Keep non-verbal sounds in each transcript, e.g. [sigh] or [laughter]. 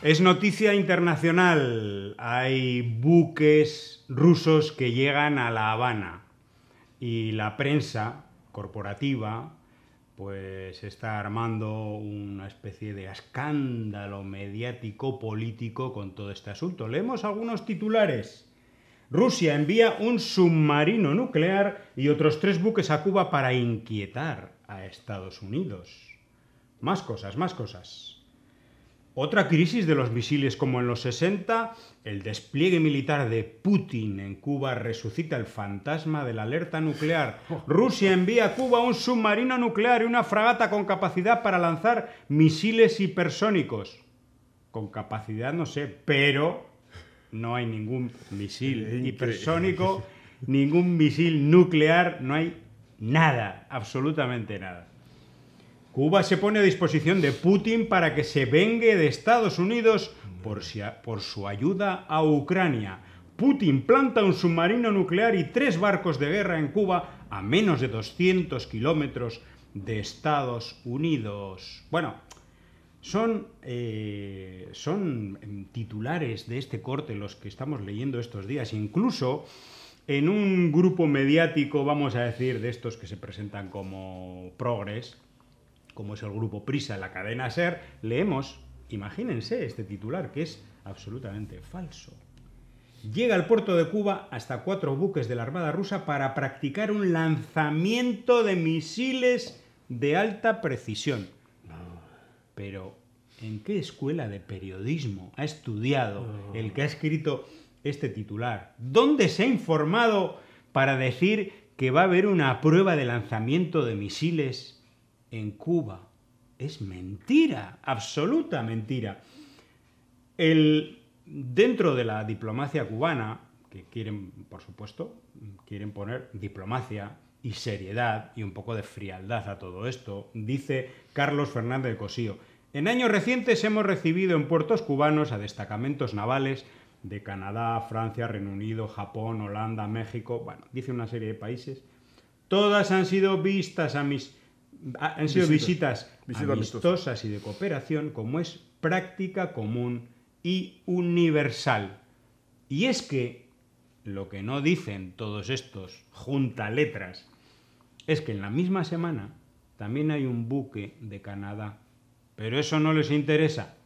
Es noticia internacional. Hay buques rusos que llegan a La Habana y la prensa corporativa pues está armando una especie de escándalo mediático político con todo este asunto. Leemos algunos titulares. Rusia envía un submarino nuclear y otros tres buques a Cuba para inquietar a Estados Unidos. Más cosas, más cosas. Otra crisis de los misiles como en los 60, el despliegue militar de Putin en Cuba resucita el fantasma de la alerta nuclear. [laughs] Rusia envía a Cuba un submarino nuclear y una fragata con capacidad para lanzar misiles hipersónicos. Con capacidad no sé, pero no hay ningún misil hipersónico, ningún misil nuclear, no hay nada, absolutamente nada. Cuba se pone a disposición de Putin para que se vengue de Estados Unidos por, su ayuda a Ucrania. Putin planta un submarino nuclear y tres barcos de guerra en Cuba a menos de 200 kilómetros de Estados Unidos. Bueno, son, eh, son em, titulares de este corte los que estamos leyendo estos días. Incluso en un grupo mediático, vamos a decir, de estos que se presentan como progres, como es el grupo Prisa la cadena SER, leemos, imagínense este titular, que es absolutamente falso. Llega al puerto de Cuba hasta cuatro buques de la Armada rusa para practicar un lanzamiento de misiles de alta precisión. Pero, ¿en qué escuela de periodismo ha estudiado el que ha escrito este titular? ¿Dónde se ha informado para decir que va a haber una prueba de lanzamiento de misiles en Cuba. Es mentira, absoluta mentira. El, dentro de la diplomacia cubana, que quieren, por supuesto, quieren poner diplomacia y seriedad y un poco de frialdad a todo esto, dice Carlos Fernández de Cosío. En años recientes hemos recibido en puertos cubanos a destacamentos navales de Canadá, Francia, Reino Unido, Japón, Holanda, México, bueno, dice una serie de países. Todas han sido vistas a mis han sido visitas, amistosas y de cooperación, como es práctica común y universal. Y es que lo que no dicen todos estos junta letras es que en la misma semana también hay un buque de Canadá. Pero eso no les interesa.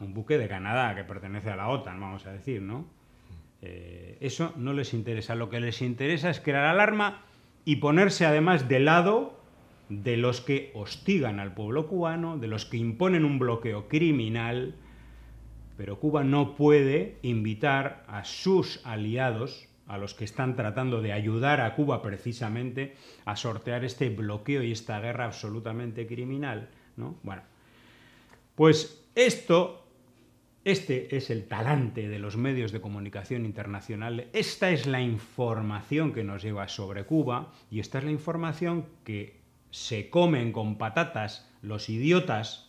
Un buque de Canadá que pertenece a la OTAN, vamos a decir, ¿no? Eh, eso no les interesa. Lo que les interesa es crear alarma y ponerse además de lado de los que hostigan al pueblo cubano, de los que imponen un bloqueo criminal, pero Cuba no puede invitar a sus aliados, a los que están tratando de ayudar a Cuba precisamente a sortear este bloqueo y esta guerra absolutamente criminal, ¿no? Bueno, pues esto este es el talante de los medios de comunicación internacionales. Esta es la información que nos lleva sobre Cuba y esta es la información que se comen con patatas los idiotas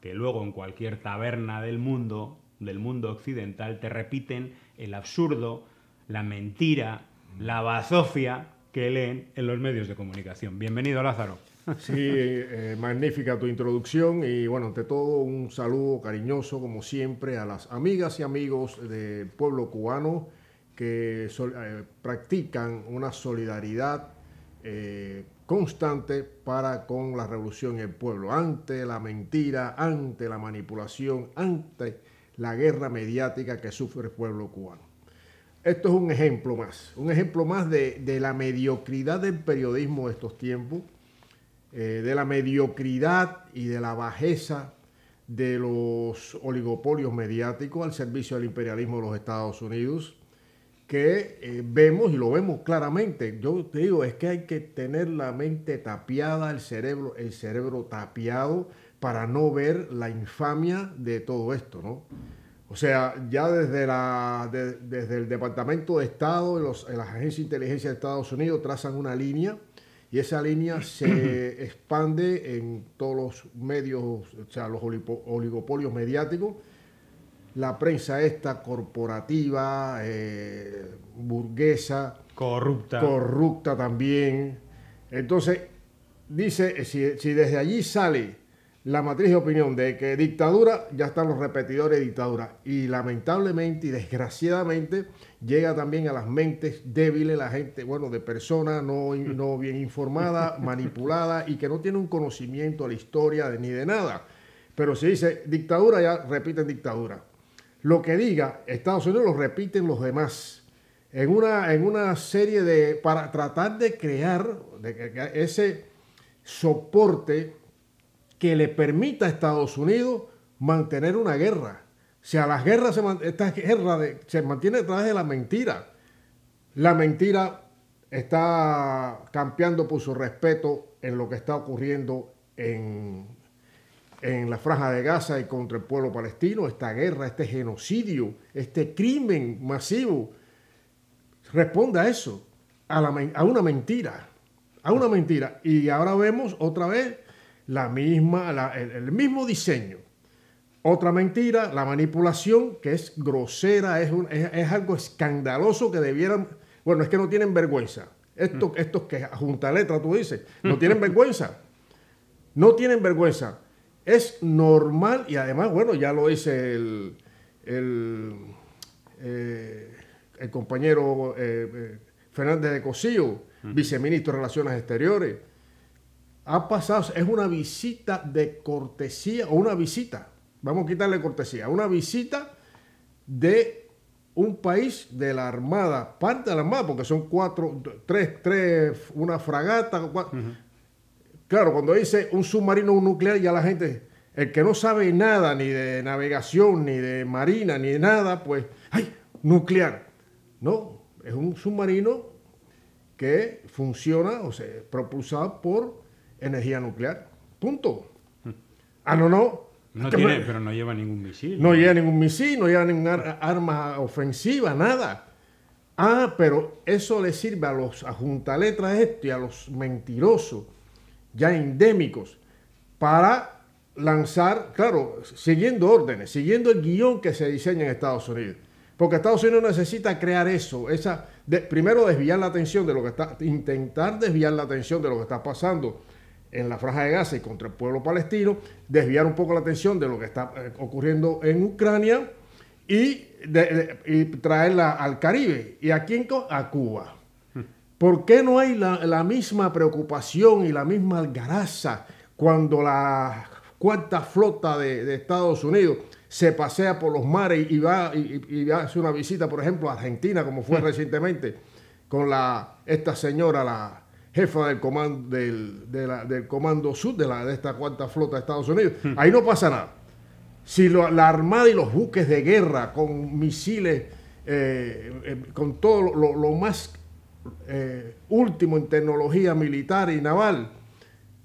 que luego en cualquier taberna del mundo, del mundo occidental, te repiten el absurdo, la mentira, la bazofia que leen en los medios de comunicación. Bienvenido, Lázaro. Sí, eh, magnífica tu introducción y bueno, ante todo un saludo cariñoso como siempre a las amigas y amigos del pueblo cubano que eh, practican una solidaridad eh, constante para con la revolución y el pueblo, ante la mentira, ante la manipulación, ante la guerra mediática que sufre el pueblo cubano. Esto es un ejemplo más, un ejemplo más de, la mediocridad del periodismo de estos tiempos, eh, de la mediocridad y de la bajeza de los oligopolios mediáticos al servicio del imperialismo de los Estados Unidos, que eh, vemos y lo vemos claramente. Yo te digo, es que hay que tener la mente tapiada, el cerebro, el cerebro tapiado para no ver la infamia de todo esto, ¿no? O sea, ya desde, la, desde el Departamento de Estado, los, las agencias de inteligencia de Estados Unidos trazan una línea y esa línea [clears throat] se expande en todos los medios, o sea, los oligopolios mediáticos la prensa esta corporativa, eh, burguesa. Corrupta. Corrupta también. Entonces, dice, si, desde allí sale la matriz de opinión de que dictadura, ya están los repetidores de dictadura. Y lamentablemente y desgraciadamente llega también a las mentes débiles, la gente, bueno, de personas no, [laughs] no bien informada, manipulada y que no tiene un conocimiento de la historia ni de nada. Pero si dice dictadura, ya repiten dictadura. Lo que diga Estados Unidos lo repiten los demás. En una, en una serie de. para tratar de crear ese soporte que le permita a Estados Unidos mantener una guerra. O sea, las guerras se, esta guerra se mantiene detrás de la mentira. La mentira está campeando por su respeto en lo que está ocurriendo en, en la franja de Gaza y contra el pueblo palestino, esta guerra, este genocidio, este crimen masivo, responde a eso, a, a una mentira, a una mentira. Y ahora vemos otra vez la misma, el, mismo diseño. Otra mentira, la manipulación, que es grosera, es, es, algo escandaloso que debieran, bueno, es que no tienen vergüenza. Estos, mm. estos que junta letra, tú dices, no [laughs] tienen vergüenza. No tienen vergüenza es normal y además, bueno, ya lo dice el, el, eh, compañero eh, eh, Fernández de Cosío, viceministro de Relaciones Exteriores. Ha pasado, es una visita de cortesía o una visita, vamos a quitarle cortesía, una visita de un país de la Armada, parte de la Armada, porque son cuatro, tres, tres, una fragata, cuatro, Claro, cuando dice un submarino nuclear, ya la gente, el que no sabe nada ni de navegación, ni de marina, ni de nada, pues, ¡ay! Nuclear. No, es un submarino que funciona o sea, propulsado por energía nuclear. Punto. Ah, no, no. No tiene, pero no lleva ningún misil. No, lleva ningún misil, no lleva ninguna arma ofensiva, nada. Ah, pero eso le sirve a los ajuntaletras esto y a los mentirosos ya endémicos para lanzar, claro, siguiendo órdenes, siguiendo el guion que se diseña en Estados Unidos. Porque Estados Unidos necesita crear eso, esa, primero desviar la atención de lo que está, intentar desviar la atención de lo que está pasando en la franja de Gaza y contra el pueblo palestino, desviar un poco la atención de lo que está eh, ocurriendo en Ucrania y, traerla al Caribe. ¿Y a quién? A Cuba. ¿Por qué no hay la, misma preocupación y la misma algaraza cuando la cuarta flota de, Estados Unidos se pasea por los mares y va y, hace una visita, por ejemplo, a Argentina, como fue recientemente, con la, esta señora, la jefa del comando, del, comando sur de, la, de esta cuarta flota de Estados Unidos? Ahí no pasa nada. Si la Armada y los buques de guerra con misiles, eh, eh, con todo lo más eh, último en tecnología militar y naval,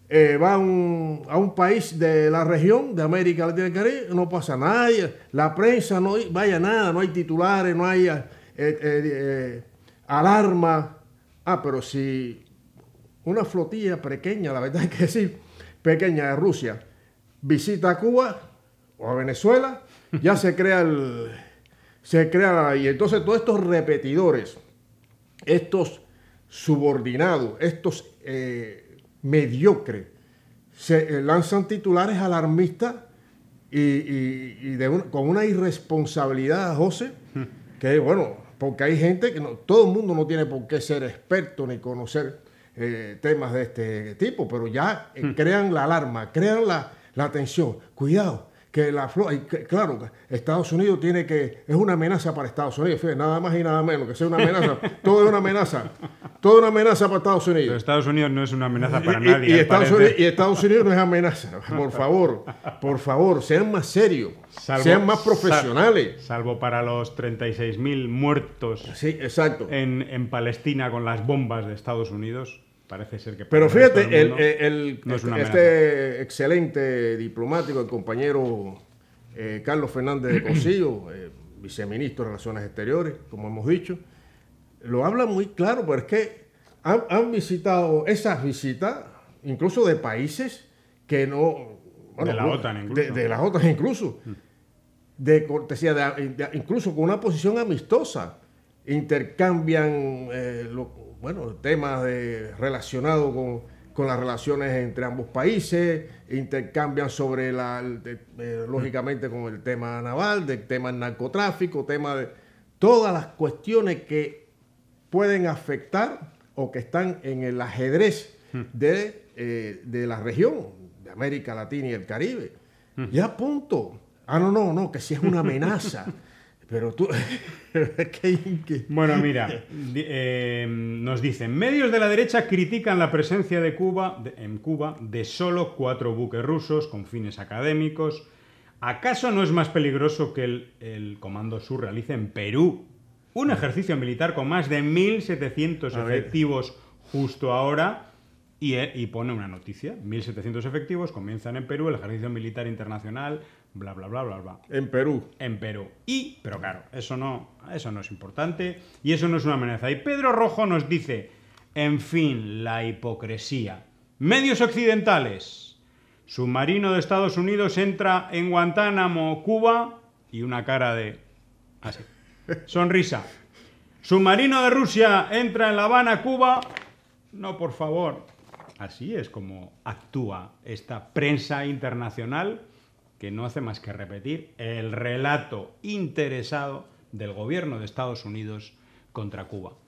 eh, va a un país de la región de América Latina y Caribe, no pasa nada, la prensa no vaya nada, no hay titulares, no hay eh, alarma. Ah, pero si una flotilla pequeña, la verdad [laughs] es que sí, pequeña de Rusia, visita a Cuba o a Venezuela, ya se crea el... Se crea y entonces todos estos repetidores, estos subordinados, estos eh, mediocres, se eh, lanzan titulares alarmistas y, con una irresponsabilidad, José, que bueno, porque hay gente que no, todo el mundo no tiene por qué ser experto ni conocer eh, temas de este tipo, pero ya hmm. crean la alarma, crean la, la atención. Cuidado, que la flota, claro, Estados Unidos tiene que, es una amenaza para Estados Unidos, nada más y nada menos, que sea una amenaza, [laughs] todo es una amenaza, todo es una amenaza para Estados Unidos. Pero Estados Unidos no es una amenaza para nadie. Y, Estados Unidos, no es amenaza, [laughs] por favor, por favor, sean más serios, sean más profesionales. salvo para los 36.000 muertos sí, exacto. En, en Palestina con las bombas de Estados Unidos. Parece ser que... Pero fíjate, el, este excelente diplomático, el compañero eh, Carlos Fernández de [clears throat] Cosillo, eh, viceministro de Relaciones Exteriores, como hemos dicho, lo habla muy claro, pero es que han, visitado esas visitas, incluso de países que no... de la OTAN incluso. De, las OTAN incluso. Mm. De cortesía, de, incluso con una posición amistosa. Intercambian eh, lo, bueno, temas de, relacionados con con las relaciones entre ambos países, intercambian sobre la, eh, lógicamente con el tema naval, del tema del narcotráfico, tema de todas las cuestiones que pueden afectar o que están en el ajedrez de, eh, de la región, de América Latina y el Caribe. Ya punto. Ah, no, no, no, que si es una amenaza. [laughs] Pero tú... [laughs] bueno, mira, eh, nos dicen, medios de la derecha critican la presencia de Cuba, en Cuba de solo cuatro buques rusos con fines académicos. ¿Acaso no es más peligroso que el, el Comando Sur realice en Perú un ejercicio militar con más de 1.700 efectivos justo ahora? Y, eh, y, pone una noticia, 1.700 efectivos, comienzan en Perú el ejercicio militar internacional bla, bla, bla, bla, bla. En Perú. En Perú. Y, pero claro, eso no, eso no es importante y eso no es una amenaza. Y Pedro Rojo nos dice, en fin, la hipocresía. Medios occidentales. Submarino de Estados Unidos entra en Guantánamo, Cuba, y una cara de... Así. Sonrisa. Submarino de Rusia entra en La Habana, Cuba. No, por favor. Así es como actúa esta prensa internacional que no hace más que repetir el relato interesado del gobierno de Estados Unidos contra Cuba.